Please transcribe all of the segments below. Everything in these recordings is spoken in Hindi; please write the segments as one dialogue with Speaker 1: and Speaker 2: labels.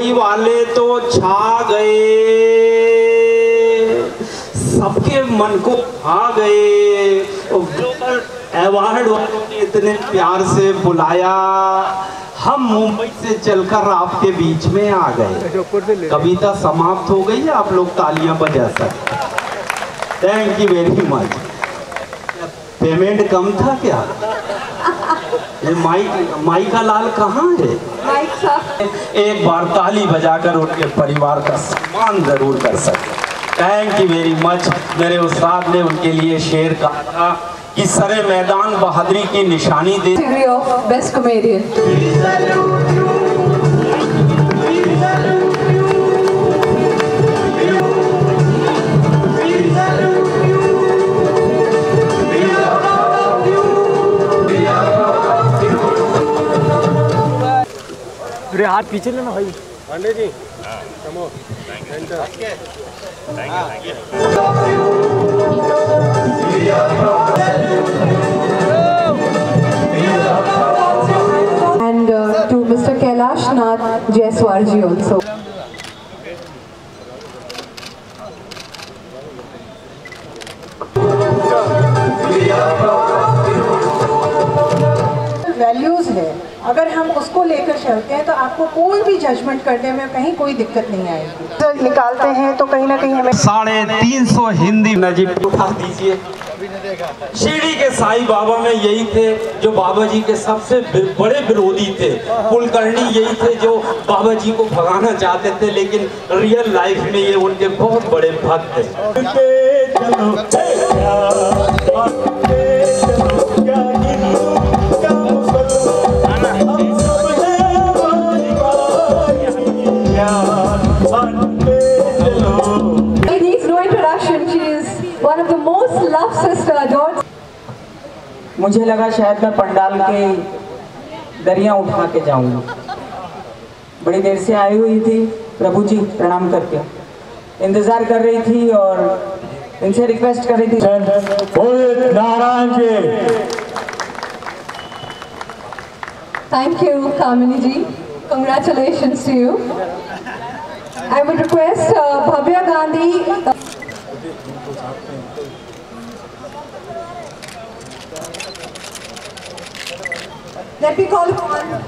Speaker 1: मुंबई वाले तो छा गए। सबके मन को भा गए। ग्लोबल अवार्ड वालों ने इतने प्यार से बुलाया। हम मुंबई से चलकर आपके बीच में आ गए। कविता समाप्त हो गई है, आप लोग तालियाँ बजा सकते thank you very much payment कम था क्या? ये माइक माइका लाल कहाँ है?
Speaker 2: माइक साहब
Speaker 1: एक बार ताली बजाकर उनके परिवार का सम्मान ज़रूर कर सके। थैंक यू वेरी मच मेरे उस्ताद ने उनके लिए शेर कहा था कि सरे मैदान बहादुरी की निशानी दे।
Speaker 3: बेस्ट of
Speaker 4: अरे हाथ पीछे लेना भाई।
Speaker 5: पांडे जी।
Speaker 3: कैलाश नाथ जयसवाल जी ऑल्सो
Speaker 6: वैल्यूज़ है। अगर हम उसको लेकर चलते हैं तो आपको कोई भी जजमेंट करने में कहीं कोई दिक्कत नहीं आएगी। तो निकालते हैं तो कहीं ना कहीं हमें
Speaker 1: साढ़े तीन सौ हिंदी नजीब उठा दीजिए। शिरडी के साईं बाबा में यही थे जो बाबा जी के सबसे बड़े विरोधी थे। कुलकर्णी यही थे जो बाबा जी को भगाना चाहते थे लेकिन रियल लाइफ में ये उनके बहुत बड़े भक्त थे।
Speaker 7: मुझे लगा शायद मैं पंडाल के दरिया उठा के जाऊँगा बड़ी देर से आई हुई थी प्रभु जी प्रणाम करके इंतज़ार कर रही थी और इनसे रिक्वेस्ट कर रही थी
Speaker 5: नारायण जी
Speaker 3: Thank you, Kamini ji. Congratulations to you. I would request uh, Bhavya Gandhi.
Speaker 6: Let me call upon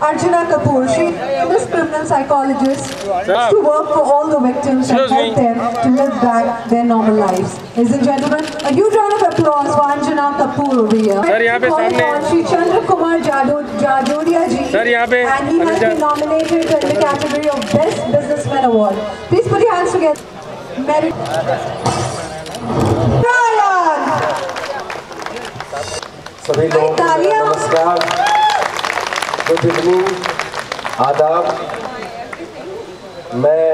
Speaker 6: Arjuna Kapoor. She is a famous criminal psychologist to work for all the victims and help them to live back their normal lives. Ladies and gentlemen, a huge round of applause for Arjuna Kapoor over here.
Speaker 5: Sir, यहाँ पे
Speaker 6: Call
Speaker 5: सामने-
Speaker 6: upon Shri Chandra Kumar Jado- Jajodia ji.
Speaker 5: Sir, यहाँ पे
Speaker 6: And he has
Speaker 5: Anuja-
Speaker 6: been nominated in the category of Best Businessman Award. Please put your hands together. Merit. Ryan!
Speaker 8: सभी लोगों को
Speaker 6: तालियां।
Speaker 8: नमस्कार आदाब। मैं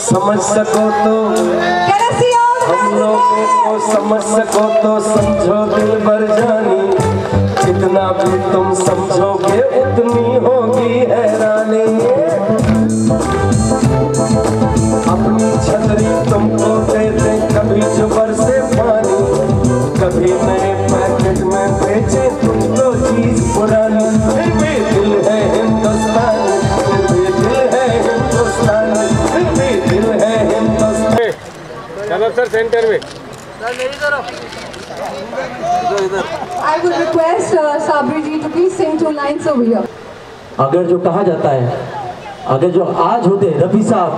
Speaker 8: समझ सको तो हम लोगों को समझ सको तो समझो दिल भर जानी। जितना भी तुम समझोगे उतनी होगी हैरानी।
Speaker 5: चलो सर सेंटर में।
Speaker 3: uh.
Speaker 4: अगर जो कहा जाता है अगर जो आज होते रफी साहब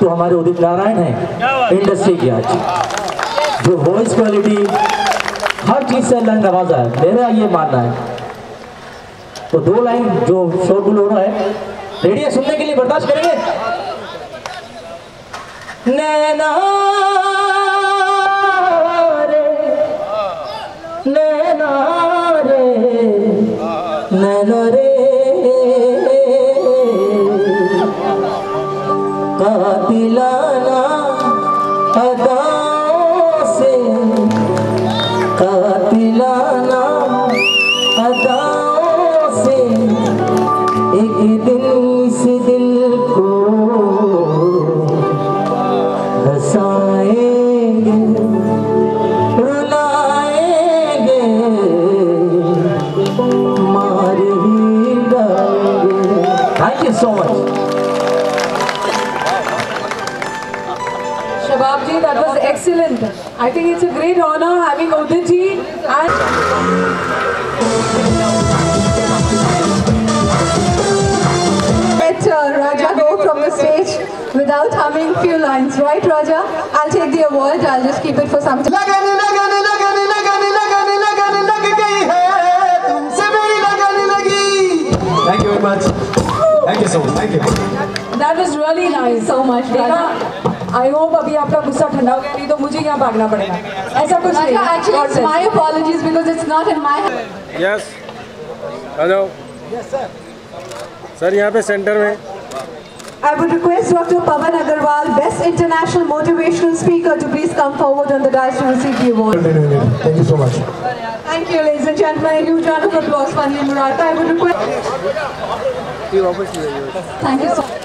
Speaker 4: तो हमारे उदित नारायण हैं इंडस्ट्री के आज। जो वॉइस क्वालिटी हर चीज़ से अल्लाह नवाजा है मेरा ये मानना है। तो दो लाइन जो शोरगुल हो रहा है रेडी है सुनने के लिए बर्दाश्त करेंगे। Naina Pratap that was excellent. I think it's a great honor having Udit and...
Speaker 6: Let uh, Raja go from the stage without humming few lines, right Raja? I'll take the award, I'll just keep it for some time.
Speaker 9: Thank you very much. Thank you so much. Thank you.
Speaker 4: That was really nice.
Speaker 6: So much.
Speaker 4: Dana. I hope अभी आपका गुस्सा ठंडा हो गया नहीं तो मुझे यहाँ भागना पड़ेगा ऐसा कुछ नहीं.
Speaker 5: यस सर यहाँ पे सेंटर में
Speaker 6: I would request Dr. Pavan Agarwal, Best International Motivational Speaker, to please come forward on the dais to receive the award.
Speaker 9: Thank you so much
Speaker 6: Thank you, ladies and gentlemen. A huge round of applause for Anil Murata. I would request. Thank you so much.